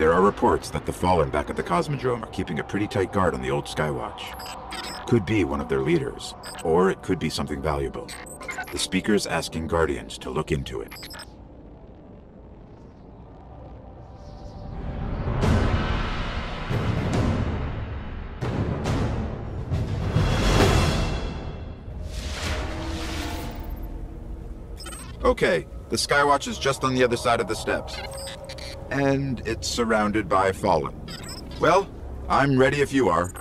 There are reports that the Fallen back at the Cosmodrome are keeping a pretty tight guard on the old Skywatch. Could be one of their leaders, or it could be something valuable. The Speaker's asking Guardians to look into it. Okay, the Skywatch is just on the other side of the steps. And it's surrounded by Fallen. Well, I'm ready if you are.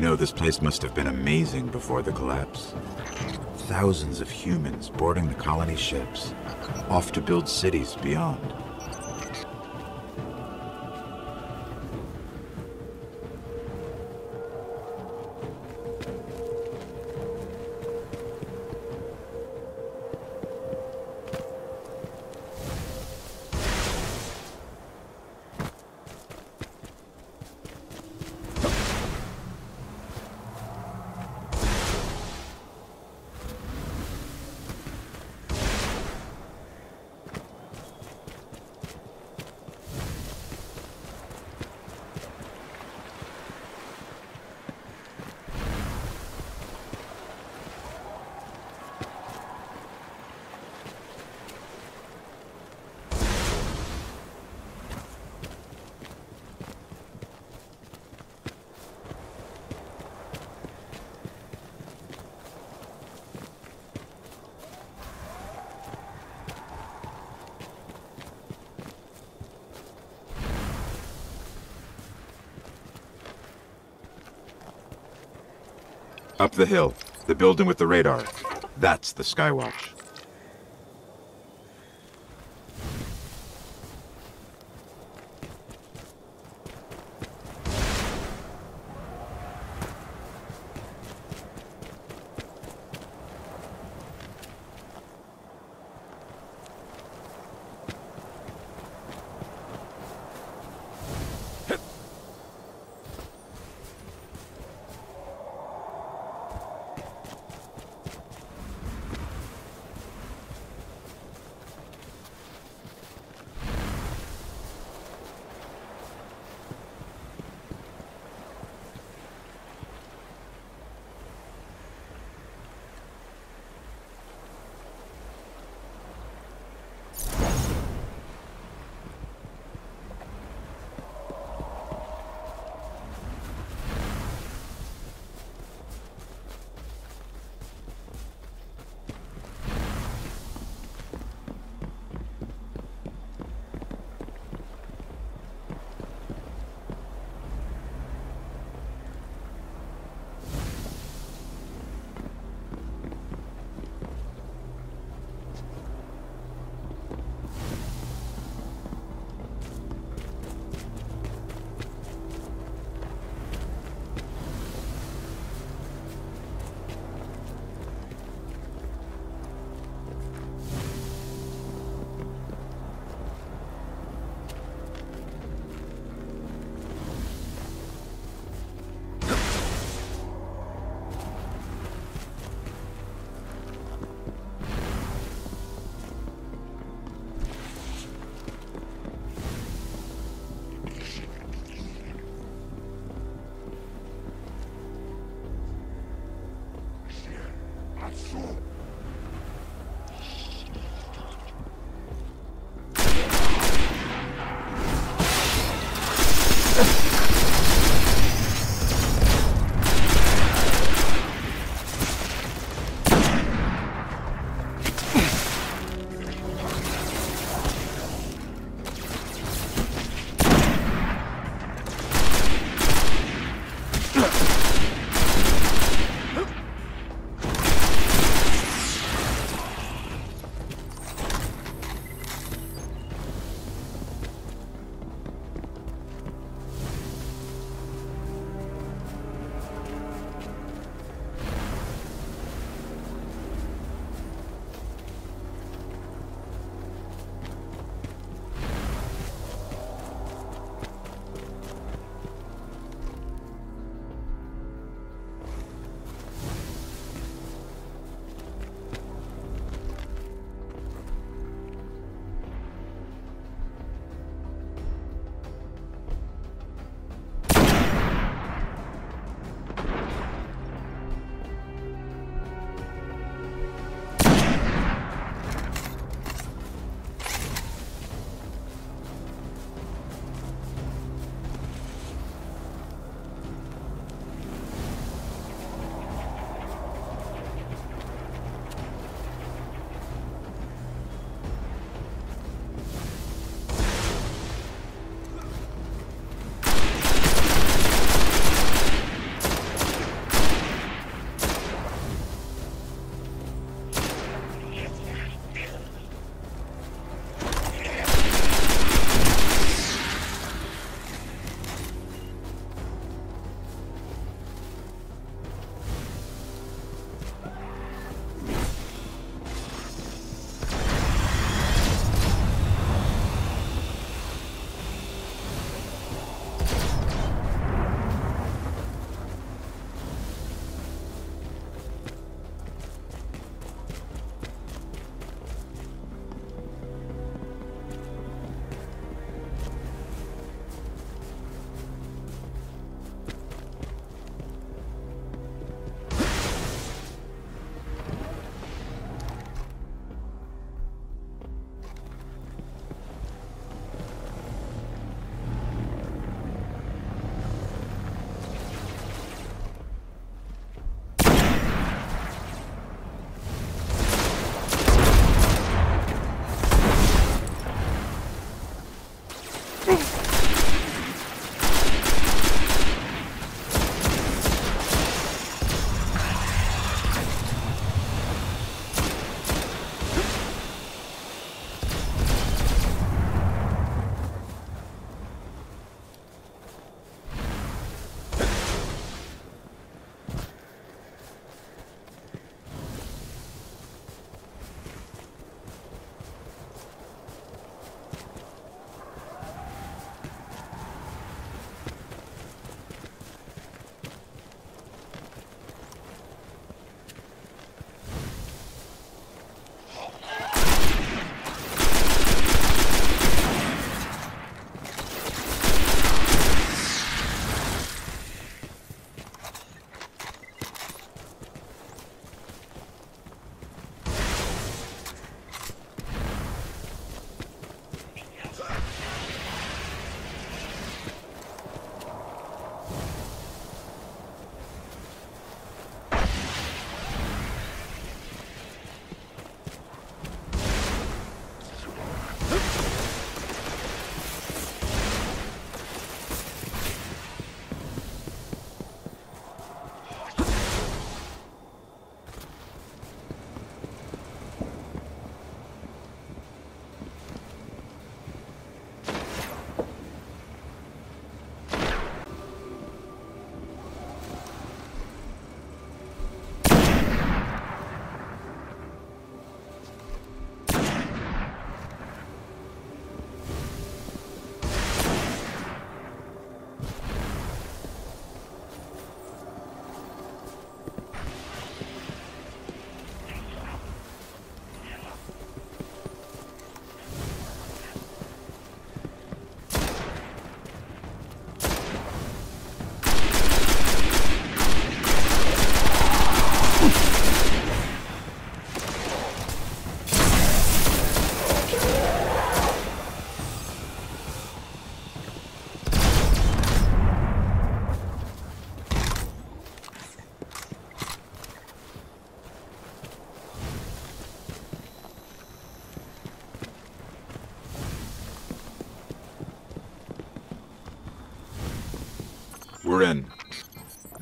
You know, this place must have been amazing before the collapse. Thousands of humans boarding the colony ships, off to build cities beyond. Up the hill. The building with the radar. That's the Skywatch.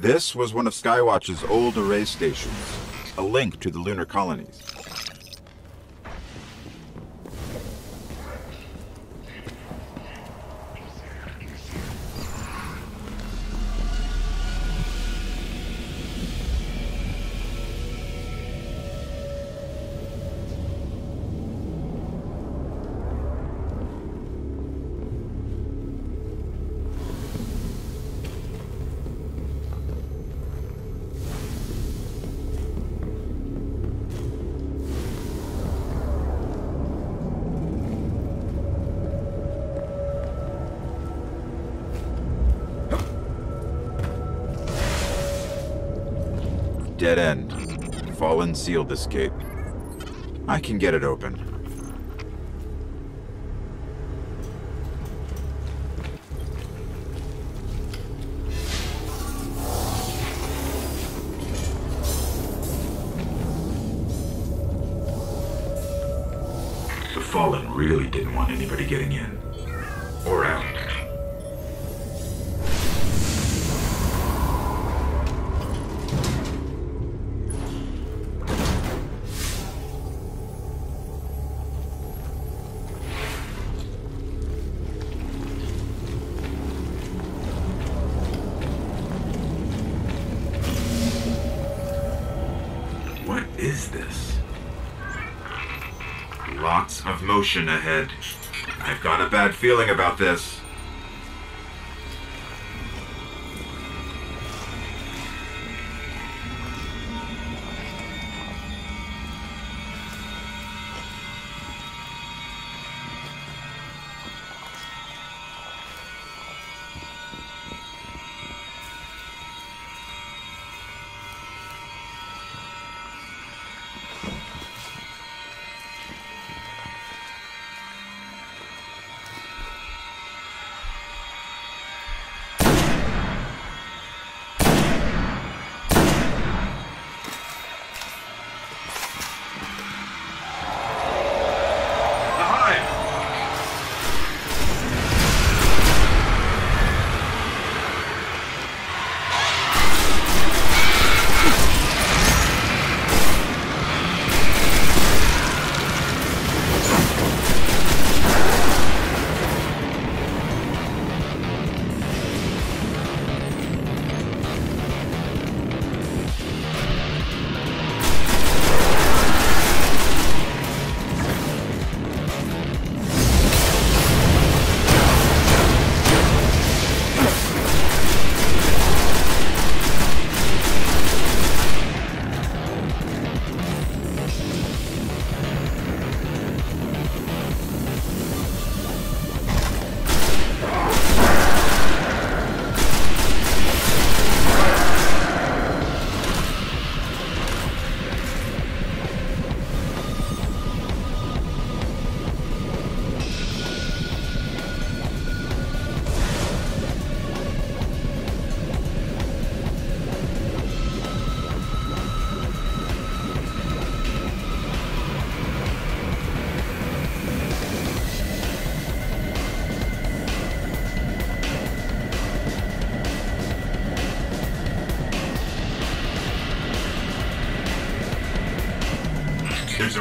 This was one of Skywatch's old array stations, a link to the lunar colonies. Dead end. Fallen sealed this gate. I can get it open. The Fallen really didn't want anybody getting in. Is this? Lots of motion ahead. I've got a bad feeling about this.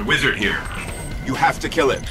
Wizard here. You have to kill it.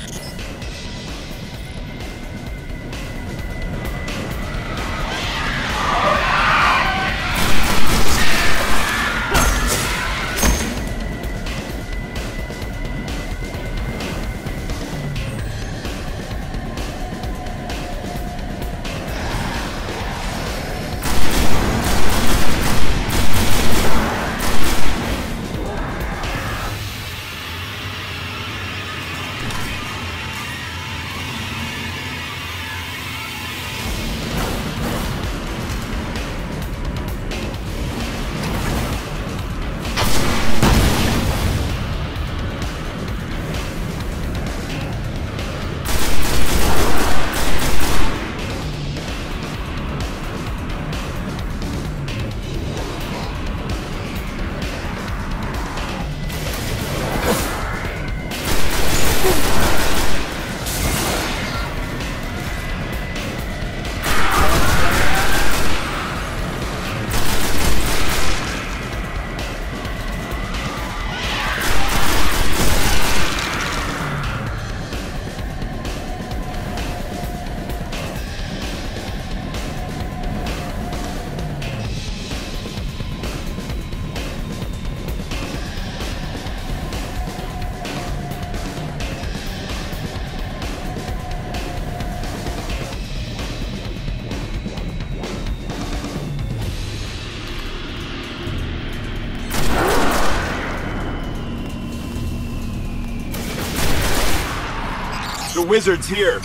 Wizard's here.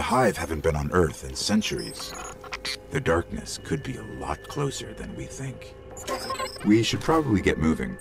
The Hive haven't been on Earth in centuries. The darkness could be a lot closer than we think. We should probably get moving.